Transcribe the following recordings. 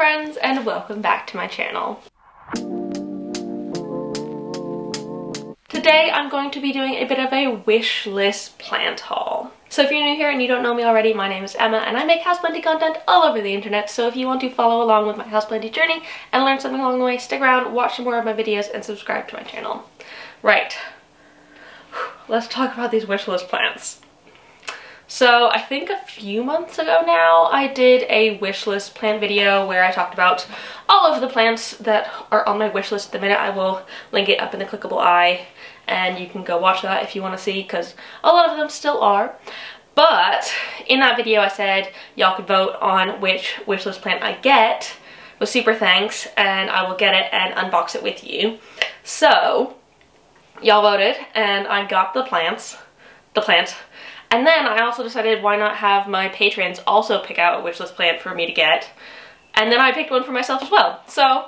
friends and welcome back to my channel. Today I'm going to be doing a bit of a wish list plant haul. So if you're new here and you don't know me already, my name is Emma and I make houseplanty content all over the internet. So if you want to follow along with my houseplanty journey and learn something along the way, stick around, watch some more of my videos and subscribe to my channel. Right, let's talk about these wish list plants. So I think a few months ago now, I did a wish list plant video where I talked about all of the plants that are on my wish list at the minute. I will link it up in the clickable eye and you can go watch that if you want to see because a lot of them still are. But in that video I said y'all could vote on which wish list plant I get with super thanks and I will get it and unbox it with you. So y'all voted and I got the plants, the plant, and then I also decided why not have my patrons also pick out a wishlist plant for me to get. And then I picked one for myself as well. So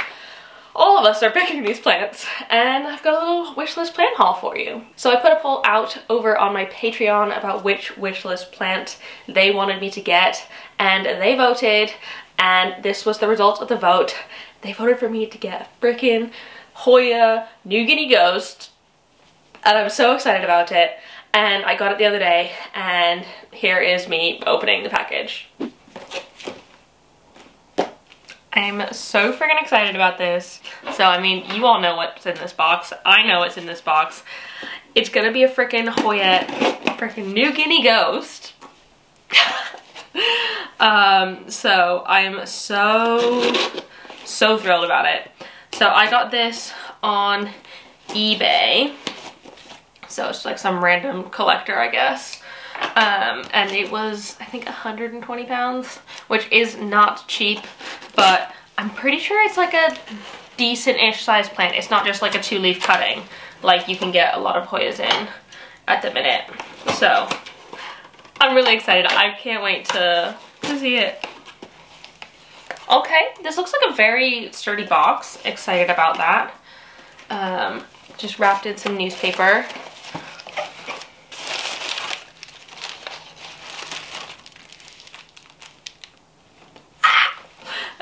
all of us are picking these plants and I've got a little wishlist plant haul for you. So I put a poll out over on my Patreon about which wishlist plant they wanted me to get and they voted and this was the result of the vote. They voted for me to get a frickin' Hoya New Guinea Ghost and I'm so excited about it and I got it the other day and here is me opening the package. I'm so freaking excited about this. So, I mean, you all know what's in this box. I know what's in this box. It's gonna be a freaking Hoya freaking New Guinea Ghost. um, so I'm so, so thrilled about it. So I got this on eBay. So it's like some random collector, I guess. Um, and it was, I think, 120 pounds, which is not cheap, but I'm pretty sure it's like a decent-ish size plant. It's not just like a two-leaf cutting like you can get a lot of Hoyas in at the minute. So I'm really excited. I can't wait to, to see it. Okay, this looks like a very sturdy box. Excited about that. Um, just wrapped in some newspaper.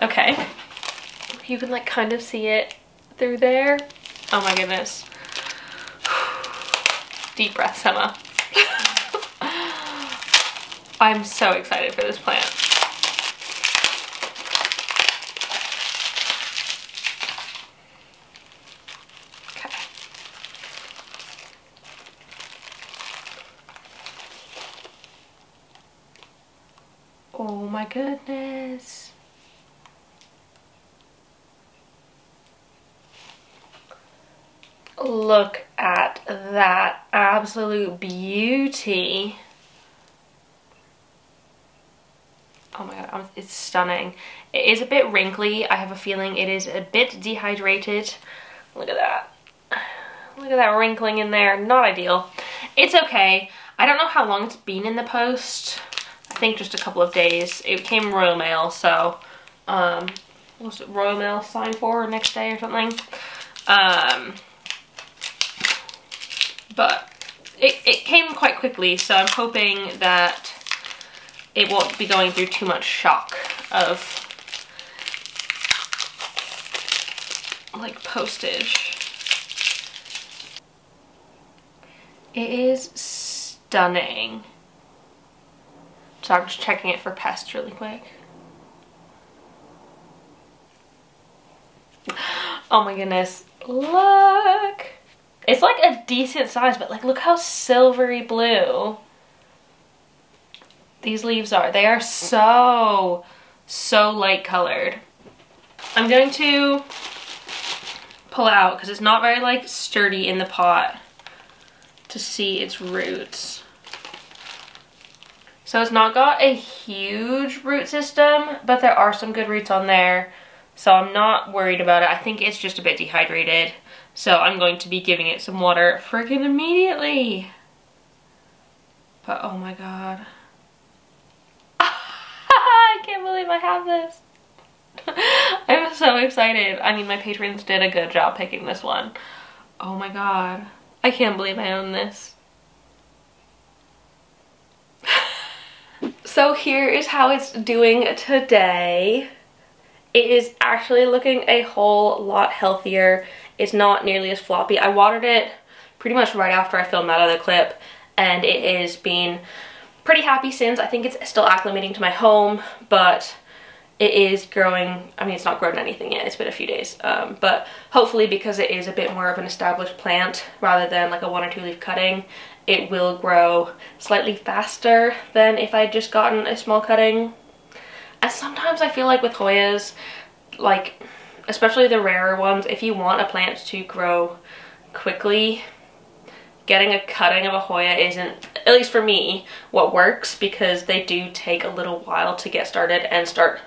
Okay. You can like kind of see it through there. Oh my goodness. Deep breaths, Emma. I'm so excited for this plant. Okay. Oh my goodness. Look at that absolute beauty. Oh my god, it's stunning. It is a bit wrinkly. I have a feeling it is a bit dehydrated. Look at that. Look at that wrinkling in there. Not ideal. It's okay. I don't know how long it's been in the post. I think just a couple of days. It came Royal Mail, so um, was it Royal Mail signed for next day or something? Um, but it, it came quite quickly, so I'm hoping that it won't be going through too much shock of like postage. It is stunning. So I'm just checking it for pests really quick. Oh my goodness, look! It's like a decent size, but like look how silvery blue these leaves are. They are so, so light colored. I'm going to pull out because it's not very like sturdy in the pot to see its roots. So it's not got a huge root system, but there are some good roots on there. So I'm not worried about it. I think it's just a bit dehydrated. So I'm going to be giving it some water freaking immediately. But oh my god. I can't believe I have this. I'm so excited. I mean, my patrons did a good job picking this one. Oh my god. I can't believe I own this. so here is how it's doing today. it is actually looking a whole lot healthier. It's not nearly as floppy. I watered it pretty much right after I filmed that other clip and it is being pretty happy since. I think it's still acclimating to my home, but it is growing, I mean it's not grown anything yet, it's been a few days, um, but hopefully because it is a bit more of an established plant rather than like a one or two leaf cutting, it will grow slightly faster than if I had just gotten a small cutting. And sometimes I feel like with Hoyas, like especially the rarer ones, if you want a plant to grow quickly, getting a cutting of a Hoya isn't, at least for me, what works because they do take a little while to get started and start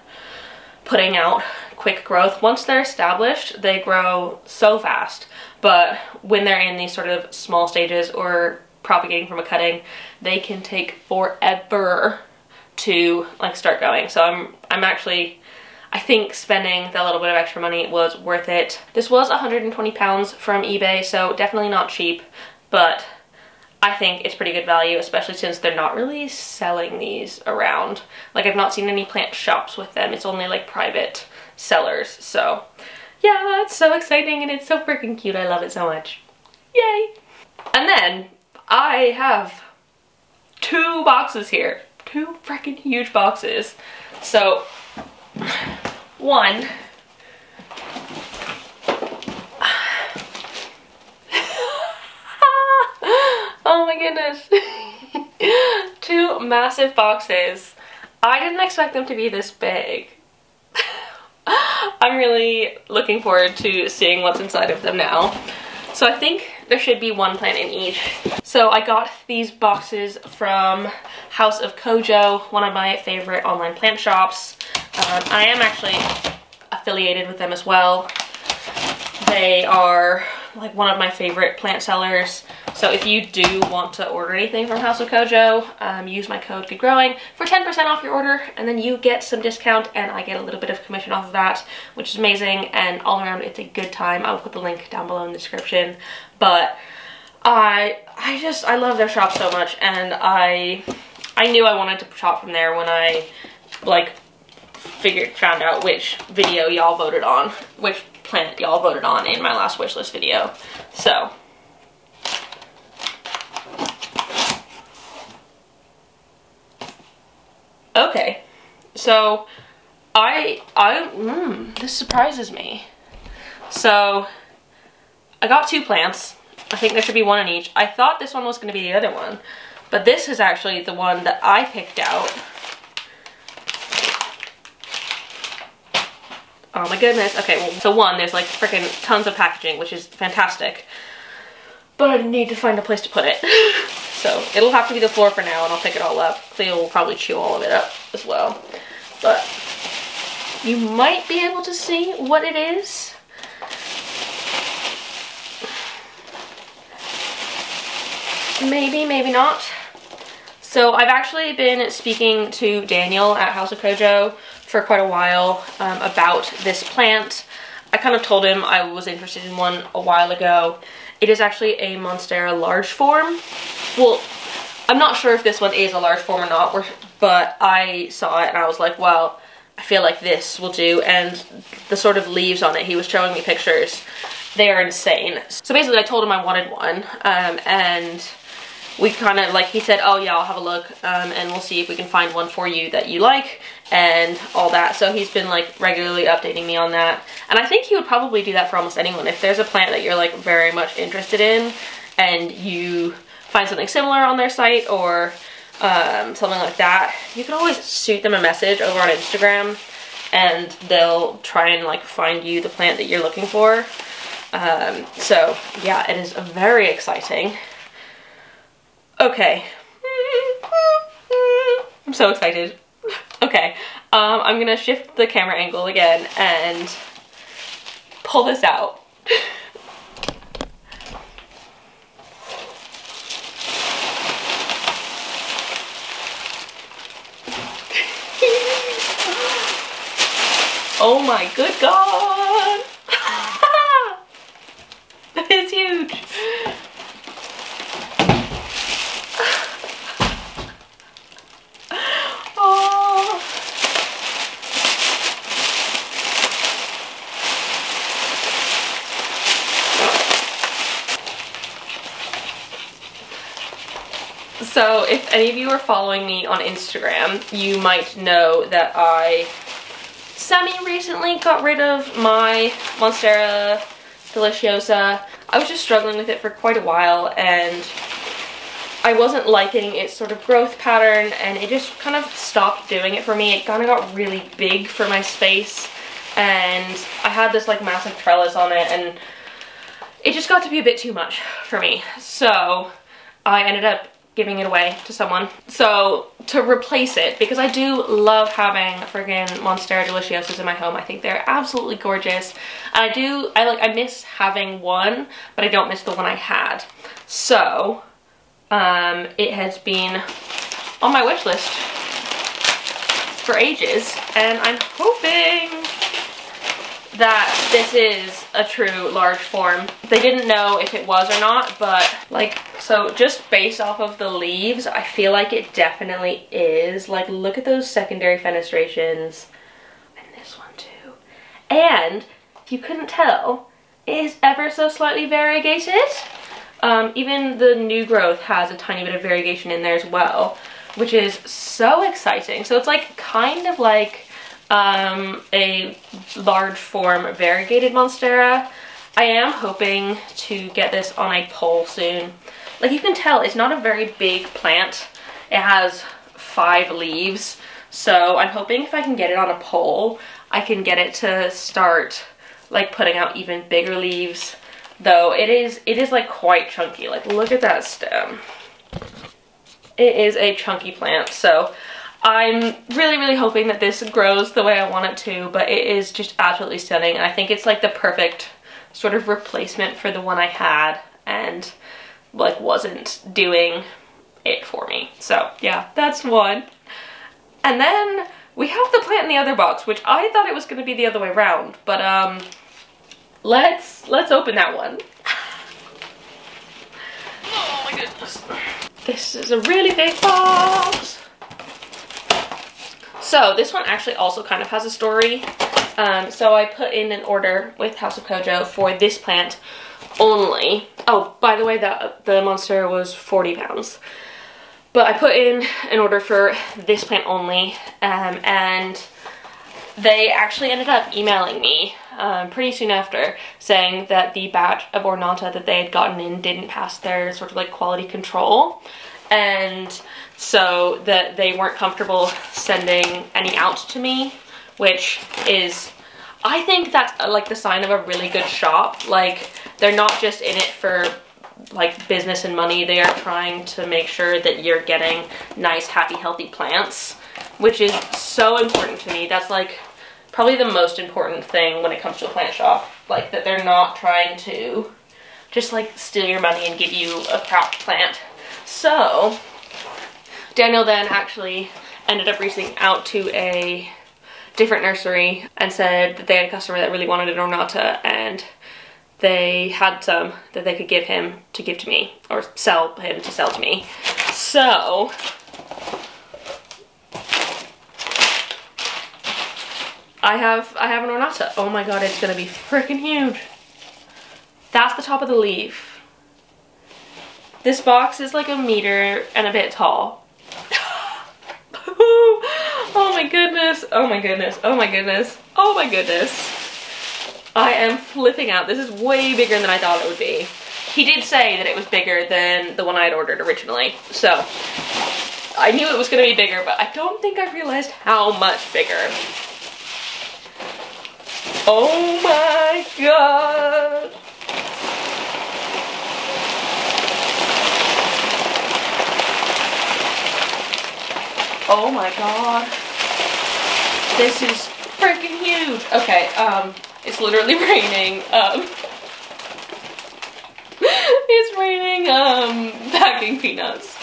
putting out quick growth. Once they're established, they grow so fast. But when they're in these sort of small stages or propagating from a cutting, they can take forever to like start going. So I'm I'm actually I think spending that little bit of extra money was worth it. This was 120 pounds from eBay, so definitely not cheap, but I think it's pretty good value, especially since they're not really selling these around. Like I've not seen any plant shops with them. It's only like private sellers. So yeah, it's so exciting and it's so freaking cute. I love it so much. Yay. And then I have two boxes here. Two freaking huge boxes. So one Oh my goodness. Two massive boxes. I didn't expect them to be this big. I'm really looking forward to seeing what's inside of them now. So I think there should be one plant in each. So I got these boxes from House of Kojo, one of my favorite online plant shops. Um, I am actually affiliated with them as well. They are like one of my favorite plant sellers. So if you do want to order anything from House of Kojo, um, use my code GoodGrowing for 10% off your order and then you get some discount and I get a little bit of commission off of that, which is amazing and all around it's a good time. I'll put the link down below in the description. But I I just I love their shop so much and I I knew I wanted to shop from there when I like figured found out which video y'all voted on, which plant y'all voted on in my last wishlist video. So Okay, so I, I, mm, this surprises me. So I got two plants. I think there should be one in each. I thought this one was going to be the other one, but this is actually the one that I picked out. Oh my goodness. Okay, well, so one, there's like freaking tons of packaging, which is fantastic. But I need to find a place to put it. so it'll have to be the floor for now and I'll pick it all up. Cleo will probably chew all of it up as well. But you might be able to see what it is. Maybe, maybe not. So I've actually been speaking to Daniel at House of Kojo for quite a while um, about this plant. I kind of told him I was interested in one a while ago. It is actually a Monstera large form. Well, I'm not sure if this one is a large form or not, but I saw it and I was like, well, I feel like this will do. And the sort of leaves on it, he was showing me pictures. They are insane. So basically I told him I wanted one um, and we kind of like he said oh yeah I'll have a look um, and we'll see if we can find one for you that you like and all that so he's been like regularly updating me on that and I think he would probably do that for almost anyone if there's a plant that you're like very much interested in and you find something similar on their site or um, something like that you can always shoot them a message over on Instagram and they'll try and like find you the plant that you're looking for um, so yeah it is very exciting Okay. I'm so excited. Okay, um, I'm gonna shift the camera angle again and pull this out. Oh my good God. that is huge. oh. So if any of you are following me on Instagram, you might know that I semi-recently got rid of my Monstera Deliciosa. I was just struggling with it for quite a while and I wasn't liking its sort of growth pattern and it just kind of stopped doing it for me. It kind of got really big for my space and I had this like massive trellis on it and it just got to be a bit too much for me. So I ended up giving it away to someone. So to replace it, because I do love having friggin' Monstera Deliciosas in my home. I think they're absolutely gorgeous. And I do, I like, I miss having one, but I don't miss the one I had. So um, it has been on my wish list for ages and I'm hoping that this is a true large form. They didn't know if it was or not, but like, so just based off of the leaves, I feel like it definitely is. Like, look at those secondary fenestrations. And this one too. And, if you couldn't tell, it is ever so slightly variegated. Um, even the new growth has a tiny bit of variegation in there as well, which is so exciting. So it's like kind of like um, a large form variegated Monstera. I am hoping to get this on a pole soon. Like you can tell, it's not a very big plant. It has five leaves. So I'm hoping if I can get it on a pole, I can get it to start like putting out even bigger leaves. Though it is, it is like quite chunky. Like look at that stem. It is a chunky plant. So I'm really, really hoping that this grows the way I want it to, but it is just absolutely stunning. And I think it's like the perfect sort of replacement for the one I had and like wasn't doing it for me. So yeah, that's one. And then we have the plant in the other box, which I thought it was gonna be the other way around, but um, let's, let's open that one. oh my goodness. This is a really big box. So this one actually also kind of has a story. Um, so I put in an order with House of Kojo for this plant only. Oh, by the way, the, the monster was 40 pounds. But I put in an order for this plant only, um, and they actually ended up emailing me um, pretty soon after saying that the batch of Ornata that they had gotten in didn't pass their sort of like quality control and so that they weren't comfortable sending any out to me, which is, I think that's like the sign of a really good shop. Like they're not just in it for like business and money, they are trying to make sure that you're getting nice, happy, healthy plants, which is so important to me. That's like probably the most important thing when it comes to a plant shop. Like that they're not trying to just like steal your money and give you a crap plant. So Daniel then actually ended up reaching out to a different nursery and said that they had a customer that really wanted an ornata and they had some that they could give him to give to me or sell him to sell to me. So I have I have an ornata. Oh my god, it's gonna be freaking huge. That's the top of the leaf. This box is like a meter and a bit tall. Oh my goodness. Oh my goodness. Oh my goodness. Oh my goodness. I am flipping out. This is way bigger than I thought it would be. He did say that it was bigger than the one I had ordered originally. So I knew it was going to be bigger, but I don't think I realized how much bigger. Oh my god. Oh my god. This is freaking huge. Okay, um, it's literally raining. Um, it's raining, um, packing peanuts.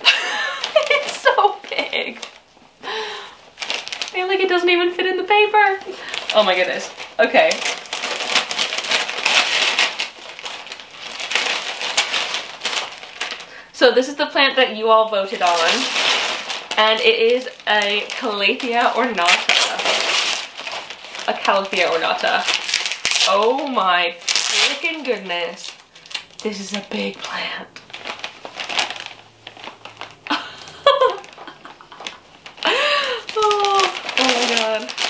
it's so big. I feel like it doesn't even fit in the paper. Oh my goodness. Okay, So this is the plant that you all voted on. And it is a Calathea ornata. A Calathea ornata. Oh my freaking goodness. This is a big plant. oh, oh my god.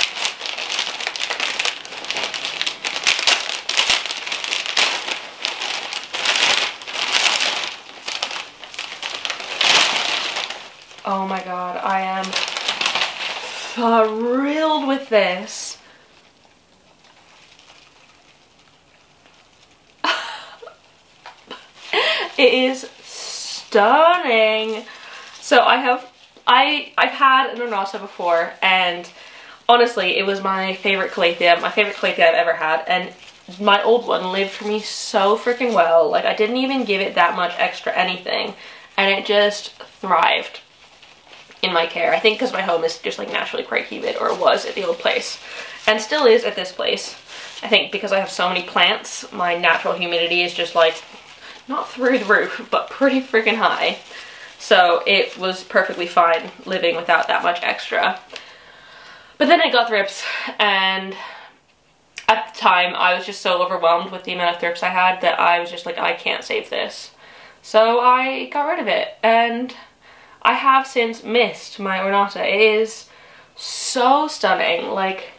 Oh my god, I am thrilled with this. it is stunning. So I have, I, I've had an Ornata before and honestly it was my favorite Calathea, my favorite Calathea I've ever had and my old one lived for me so freaking well. Like I didn't even give it that much extra anything and it just thrived in my care. I think because my home is just like naturally quite humid or was at the old place and still is at this place. I think because I have so many plants, my natural humidity is just like not through the roof, but pretty freaking high. So it was perfectly fine living without that much extra. But then I got thrips and at the time I was just so overwhelmed with the amount of thrips I had that I was just like, I can't save this. So I got rid of it and I have since missed my Ornata. It is so stunning. Like,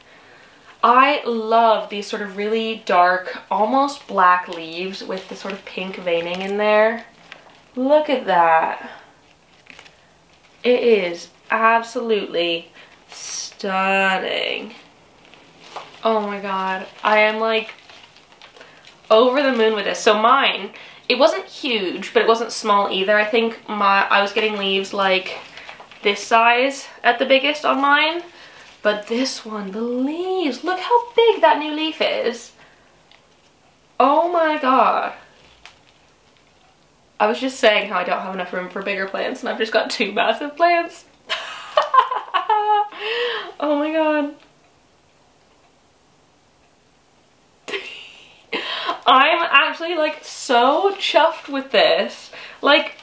I love these sort of really dark, almost black leaves with the sort of pink veining in there. Look at that. It is absolutely stunning. Oh my god. I am like over the moon with this. So mine it wasn't huge, but it wasn't small either. I think my I was getting leaves like this size at the biggest on mine. But this one, the leaves, look how big that new leaf is. Oh my god. I was just saying how I don't have enough room for bigger plants and I've just got two massive plants. oh my god. I'm actually like so chuffed with this. Like,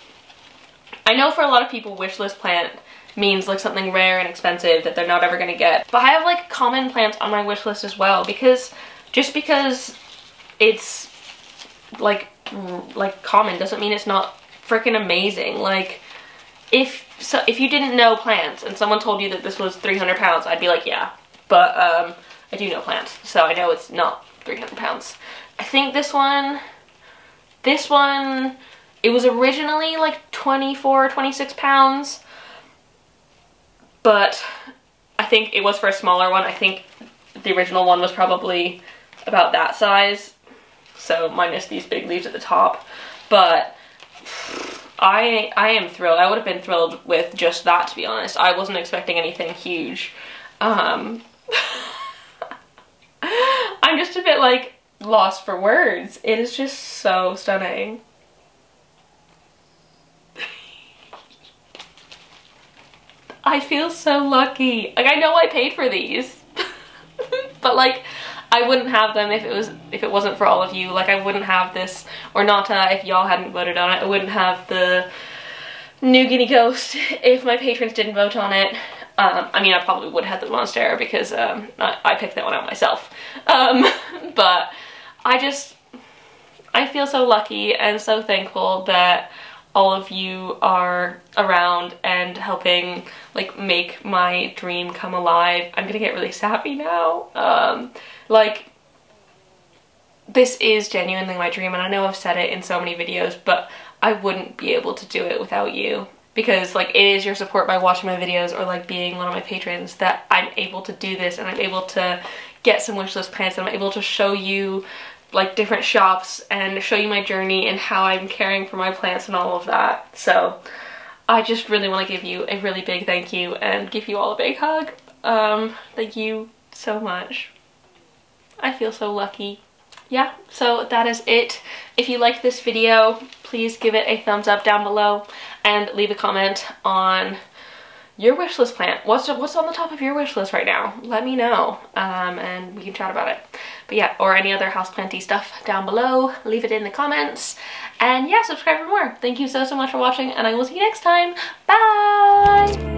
I know for a lot of people wish list plant means like something rare and expensive that they're not ever gonna get. But I have like common plants on my wish list as well because just because it's like like common doesn't mean it's not freaking amazing. Like if so if you didn't know plants and someone told you that this was 300 pounds, I'd be like, yeah. But um, I do know plants, so I know it's not 300 pounds. I think this one, this one, it was originally like 24 26 pounds, but I think it was for a smaller one. I think the original one was probably about that size, so minus these big leaves at the top, but I I am thrilled. I would have been thrilled with just that, to be honest. I wasn't expecting anything huge. Um, I'm just a bit like, lost for words. It is just so stunning. I feel so lucky. Like I know I paid for these, but like I wouldn't have them if it was if it wasn't for all of you. Like I wouldn't have this Ornata if y'all hadn't voted on it. I wouldn't have the New Guinea Ghost if my patrons didn't vote on it. Um, I mean, I probably would have had the Monstera because um, I, I, picked that one out myself. Um, but I just, I feel so lucky and so thankful that all of you are around and helping like make my dream come alive. I'm gonna get really sappy now. Um, like, this is genuinely my dream and I know I've said it in so many videos, but I wouldn't be able to do it without you because like it is your support by watching my videos or like being one of my patrons that I'm able to do this and I'm able to get some wishlist plans and I'm able to show you like different shops and show you my journey and how I'm caring for my plants and all of that. So I just really want to give you a really big thank you and give you all a big hug. Um, thank you so much. I feel so lucky. Yeah, so that is it. If you like this video, please give it a thumbs up down below and leave a comment on your wish list plant. What's, what's on the top of your wish list right now? Let me know um, and we can chat about it. But yeah, or any other houseplanty stuff down below. Leave it in the comments. And yeah, subscribe for more. Thank you so, so much for watching and I will see you next time. Bye!